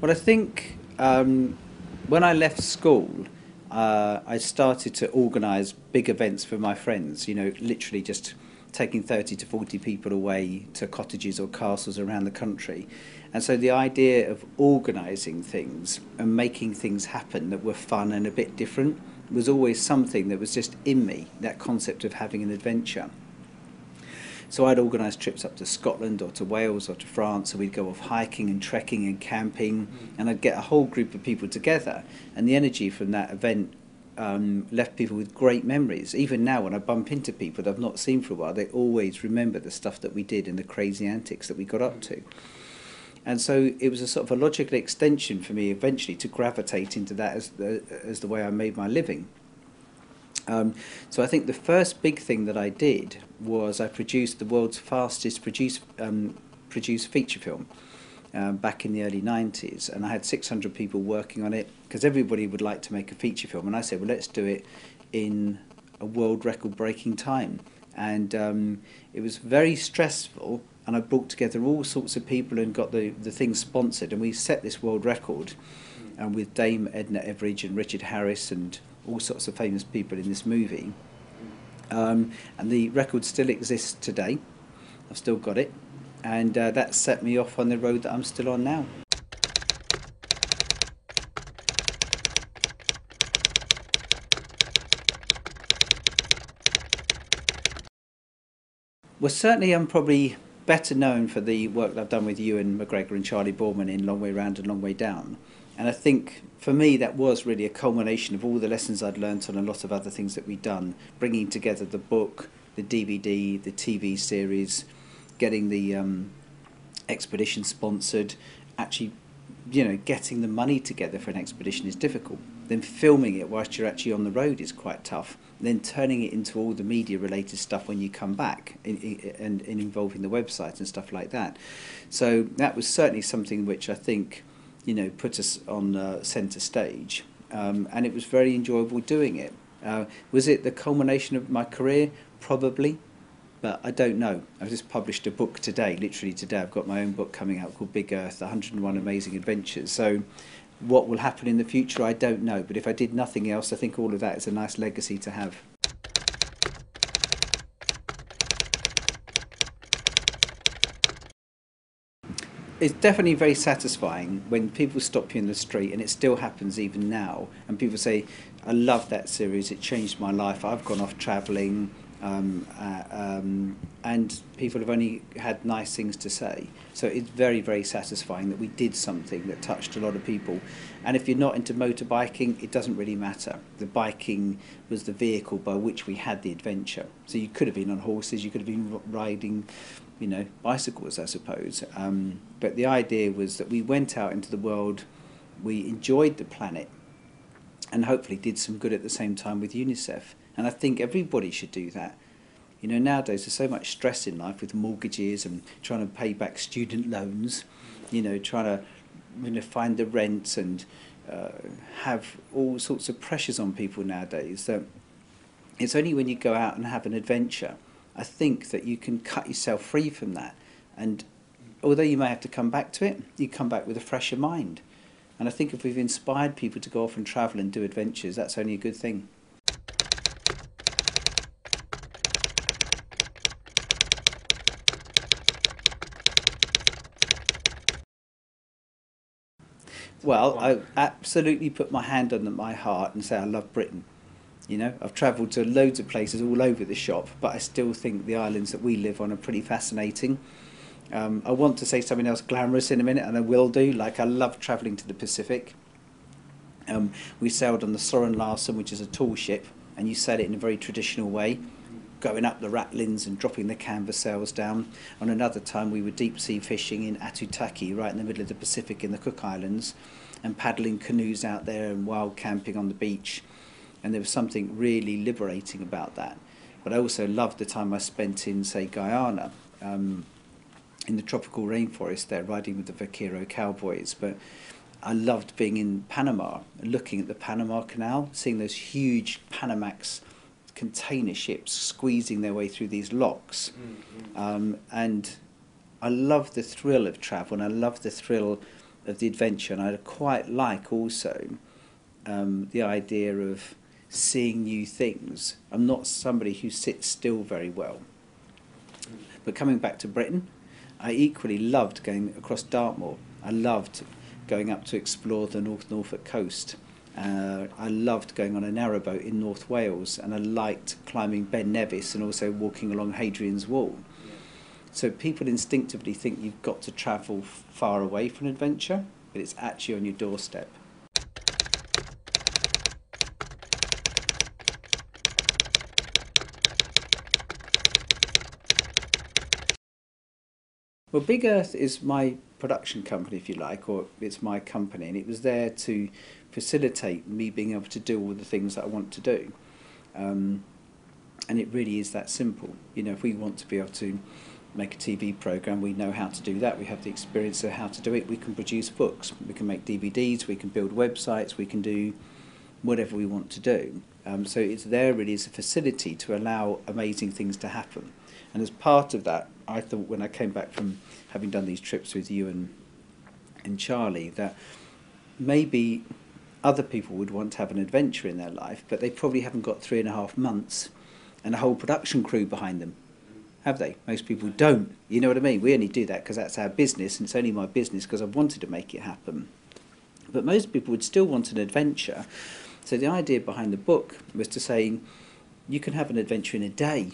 Well, I think um, when I left school, uh, I started to organise big events for my friends, you know, literally just taking 30 to 40 people away to cottages or castles around the country. And so the idea of organising things and making things happen that were fun and a bit different was always something that was just in me, that concept of having an adventure. So I'd organise trips up to Scotland or to Wales or to France, so we'd go off hiking and trekking and camping, and I'd get a whole group of people together, and the energy from that event um, left people with great memories. Even now, when I bump into people that I've not seen for a while, they always remember the stuff that we did and the crazy antics that we got up to. And so it was a sort of a logical extension for me eventually to gravitate into that as the, as the way I made my living. Um, so I think the first big thing that I did was I produced the world's fastest produced, um, produced feature film um, back in the early 90s. And I had 600 people working on it because everybody would like to make a feature film. And I said, well, let's do it in a world record breaking time. And um, it was very stressful. And I brought together all sorts of people and got the, the thing sponsored. And we set this world record and with Dame Edna Everage and Richard Harris and all sorts of famous people in this movie. Um, and the record still exists today. I've still got it. And uh, that set me off on the road that I'm still on now. Well, certainly I'm probably better known for the work that I've done with Ewan McGregor and Charlie Boorman in Long Way Round and Long Way Down. And I think for me that was really a culmination of all the lessons I'd learnt on a lot of other things that we'd done, bringing together the book, the DVD, the TV series, getting the um, expedition sponsored, actually, you know, getting the money together for an expedition is difficult. Then filming it whilst you're actually on the road is quite tough. Then turning it into all the media related stuff when you come back and, and involving the website and stuff like that. So that was certainly something which I think you know, put us on uh, centre stage. Um, and it was very enjoyable doing it. Uh, was it the culmination of my career? Probably, but I don't know. I've just published a book today, literally today. I've got my own book coming out called Big Earth 101 Amazing Adventures. So, what will happen in the future, I don't know. But if I did nothing else, I think all of that is a nice legacy to have. It's definitely very satisfying when people stop you in the street, and it still happens even now. And people say, "I love that series. It changed my life. I've gone off travelling." Um, uh, um, and people have only had nice things to say. So it's very, very satisfying that we did something that touched a lot of people. And if you're not into motorbiking, it doesn't really matter. The biking was the vehicle by which we had the adventure. So you could have been on horses, you could have been riding you know, bicycles, I suppose. Um, but the idea was that we went out into the world, we enjoyed the planet, and hopefully did some good at the same time with UNICEF. And I think everybody should do that. You know, nowadays there's so much stress in life with mortgages and trying to pay back student loans, you know, trying to you know, find the rent and uh, have all sorts of pressures on people nowadays that it's only when you go out and have an adventure I think that you can cut yourself free from that. And although you may have to come back to it, you come back with a fresher mind. And I think if we've inspired people to go off and travel and do adventures, that's only a good thing. Well, I absolutely put my hand on my heart and say I love Britain. You know, I've travelled to loads of places all over the shop, but I still think the islands that we live on are pretty fascinating. Um, I want to say something else glamorous in a minute, and I will do. Like I love travelling to the Pacific. Um, we sailed on the Soren Larsen, which is a tall ship, and you sail it in a very traditional way, going up the ratlins and dropping the canvas sails down. On another time, we were deep sea fishing in Aitutaki, right in the middle of the Pacific in the Cook Islands, and paddling canoes out there and wild camping on the beach and there was something really liberating about that. But I also loved the time I spent in, say, Guyana, um, in the tropical rainforest there, riding with the Vaquero cowboys. But I loved being in Panama, looking at the Panama Canal, seeing those huge Panamax container ships squeezing their way through these locks. Mm-hmm. Um, and I love the thrill of travel, and I love the thrill of the adventure, and I quite like also um, the idea of seeing new things. I'm not somebody who sits still very well. But coming back to Britain, I equally loved going across Dartmoor. I loved going up to explore the North Norfolk coast. Uh, I loved going on a narrowboat in North Wales, and I liked climbing Ben Nevis and also walking along Hadrian's Wall. So people instinctively think you've got to travel far away for an adventure, but it's actually on your doorstep. Well, Big Earth is my production company, if you like, or it's my company, and it was there to facilitate me being able to do all the things that I want to do. Um, and it really is that simple. You know, if we want to be able to make a TV program, we know how to do that. We have the experience of how to do it. We can produce books, we can make DVDs, we can build websites, we can do whatever we want to do. Um, so it's there really as a facility to allow amazing things to happen. And as part of that, I thought when I came back from having done these trips with Ewan and Charlie that maybe other people would want to have an adventure in their life, but they probably haven't got three and a half months and a whole production crew behind them. Have they? Most people don't. You know what I mean? We only do that because that's our business, and it's only my business because I've wanted to make it happen. But most people would still want an adventure. So the idea behind the book was to say you can have an adventure in a day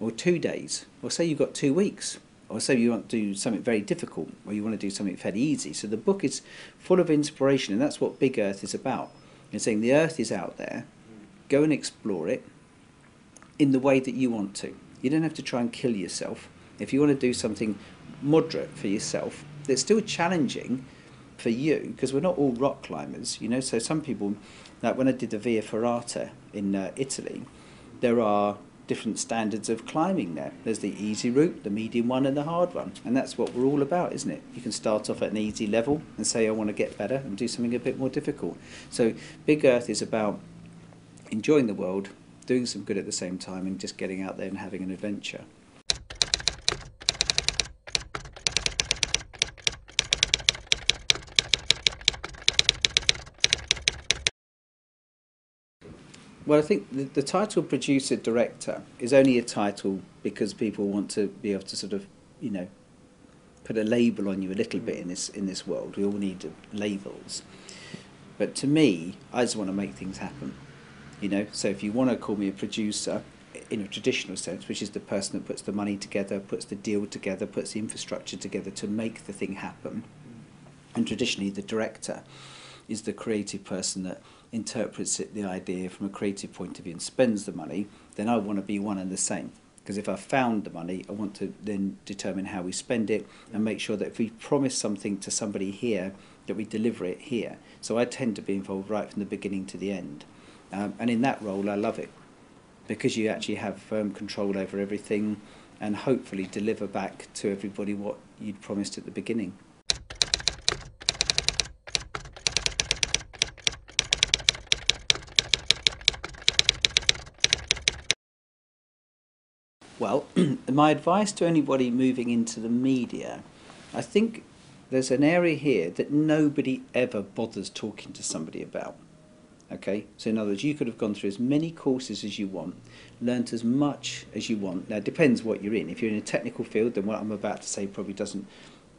or two days, or say you've got two weeks, or say you want to do something very difficult, or you want to do something fairly easy. So the book is full of inspiration, and that's what Big Earth is about. It's saying the Earth is out there, go and explore it in the way that you want to. You don't have to try and kill yourself. If you want to do something moderate for yourself, that's still challenging for you, because we're not all rock climbers, you know. So some people, like when I did the Via Ferrata in uh, Italy, there are different standards of climbing there. There's the easy route, the medium one, and the hard one. And that's what we're all about, isn't it? You can start off at an easy level and say, I want to get better and do something a bit more difficult. So, Big Earth is about enjoying the world, doing some good at the same time, and just getting out there and having an adventure. Well, I think the, the title producer director is only a title because people want to be able to sort of, you know, put a label on you a little bit in this in this world. We all need labels. But to me, I just want to make things happen. You know, so if you want to call me a producer in a traditional sense, which is the person that puts the money together, puts the deal together, puts the infrastructure together to make the thing happen, and traditionally the director is the creative person that interprets it, the idea from a creative point of view and spends the money, then I want to be one and the same. Because if I've found the money, I want to then determine how we spend it and make sure that if we promise something to somebody here, that we deliver it here. So I tend to be involved right from the beginning to the end. Um, and in that role, I love it because you actually have firm control over everything and hopefully deliver back to everybody what you'd promised at the beginning. Well, my advice to anybody moving into the media, I think there's an area here that nobody ever bothers talking to somebody about. Okay, so in other words, you could have gone through as many courses as you want, learnt as much as you want. Now, it depends what you're in. If you're in a technical field, then what I'm about to say probably doesn't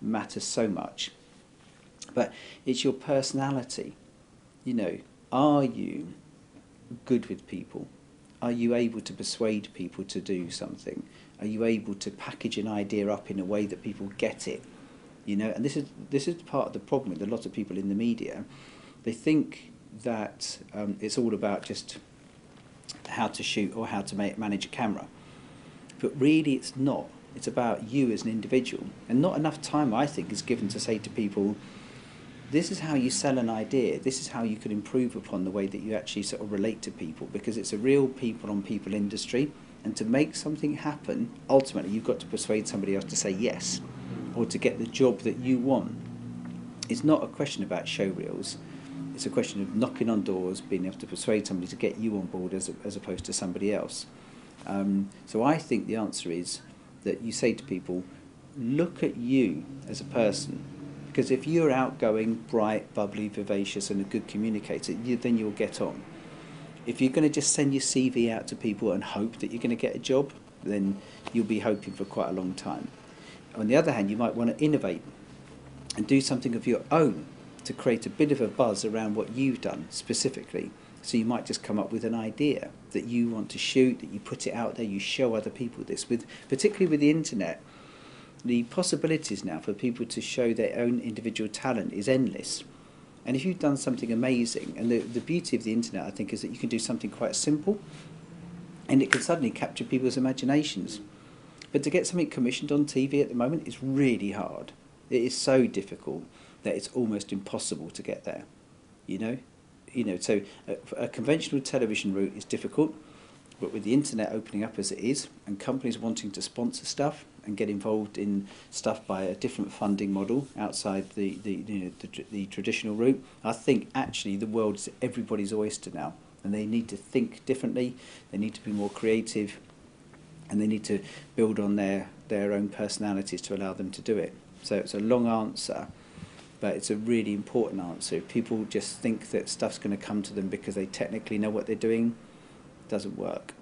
matter so much. But it's your personality. You know, are you good with people? Are you able to persuade people to do something? Are you able to package an idea up in a way that people get it? You know, and this is this is part of the problem with a lot of people in the media. They think that um, it's all about just how to shoot or how to make, manage a camera, but really it's not. It's about you as an individual, and not enough time I think is given to say to people this is how you sell an idea. This is how you could improve upon the way that you actually sort of relate to people because it's a real people on people industry. And to make something happen, ultimately, you've got to persuade somebody else to say yes or to get the job that you want. It's not a question about show reels. It's a question of knocking on doors, being able to persuade somebody to get you on board as, as opposed to somebody else. Um, so I think the answer is that you say to people, look at you as a person Because if you're outgoing, bright, bubbly, vivacious, and a good communicator, you, then you'll get on. If you're going to just send your CV out to people and hope that you're going to get a job, then you'll be hoping for quite a long time. On the other hand, you might want to innovate and do something of your own to create a bit of a buzz around what you've done specifically. So you might just come up with an idea that you want to shoot, that you put it out there, you show other people this. With particularly with the internet, the possibilities now for people to show their own individual talent is endless. And if you've done something amazing, and the, the beauty of the internet, I think, is that you can do something quite simple, and it can suddenly capture people's imaginations. But to get something commissioned on TV at the moment is really hard. It is so difficult that it's almost impossible to get there. You know, you know. So a, a conventional television route is difficult, but with the internet opening up as it is, and companies wanting to sponsor stuff and get involved in stuff by a different funding model outside the the you know, the, the traditional route, I think actually the world's everybody's oyster now, and they need to think differently. They need to be more creative, and they need to build on their their own personalities to allow them to do it. So it's a long answer, but it's a really important answer. People just think that stuff's going to come to them because they technically know what they're doing, doesn't work.